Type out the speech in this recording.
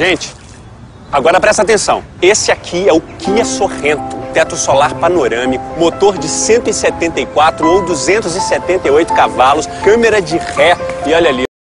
Gente, agora presta atenção. Esse aqui é o Kia Sorrento. Teto solar panorâmico, motor de 174 ou 278 cavalos, câmera de ré e olha ali.